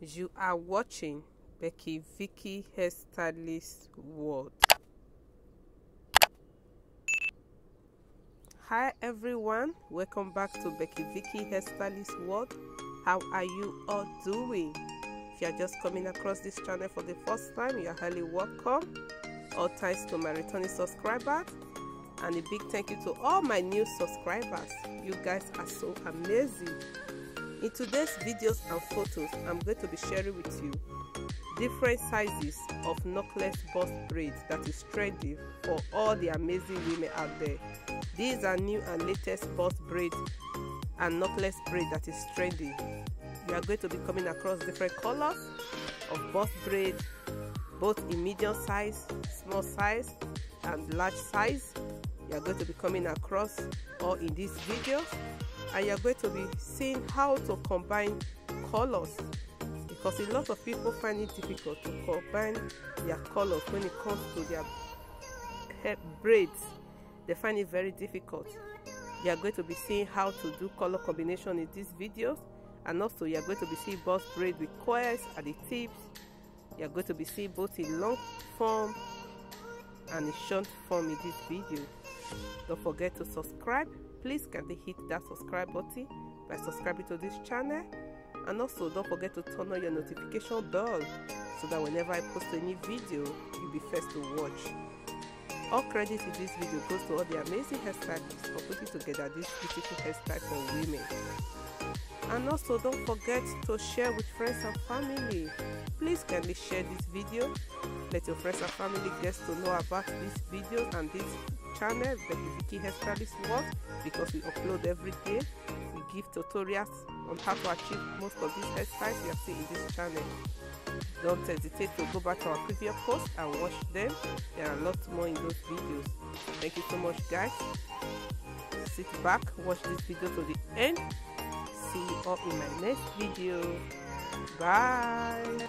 You are watching Becky Vicky Hairstylist World. Hi everyone, welcome back to Becky Vicky Hairstylist World. How are you all doing? If you are just coming across this channel for the first time, you are highly welcome. All thanks to my returning subscribers and a big thank you to all my new subscribers. You guys are so amazing. In today's videos and photos, I'm going to be sharing with you different sizes of knotless box braids that is trendy for all the amazing women out there. These are new and latest box braids and knotless braid that is trendy. You are going to be coming across different colors of box braid, both in medium size, small size, and large size. You are going to be coming across all in these videos and you're going to be seeing how to combine colors. Because a lot of people find it difficult to combine their colors when it comes to their hair braids. They find it very difficult. You are going to be seeing how to do color combination in these videos. And also you are going to be seeing both braid with coils at the tips. You are going to be seeing both in long form and in short form in this video. Don't forget to subscribe please kindly hit that subscribe button by subscribing to this channel? And also don't forget to turn on your notification bell so that whenever i post a new video you'll be first to watch. All credit in this video goes to all the amazing hairstylists for putting together this beautiful hairstyle for women. And also don't forget to share with friends and family. Please kindly share this video? Let your friends and family get to know about this video and this channel Becky Vicky Hairstylist World because we upload every day. We give tutorials on how to achieve most of these hairstyles you have seen in this channel. Don't hesitate to go back to our previous posts and watch them. There are lots more in those videos. Thank you so much guys. Sit back watch this video to the end. See you all in my next video. Bye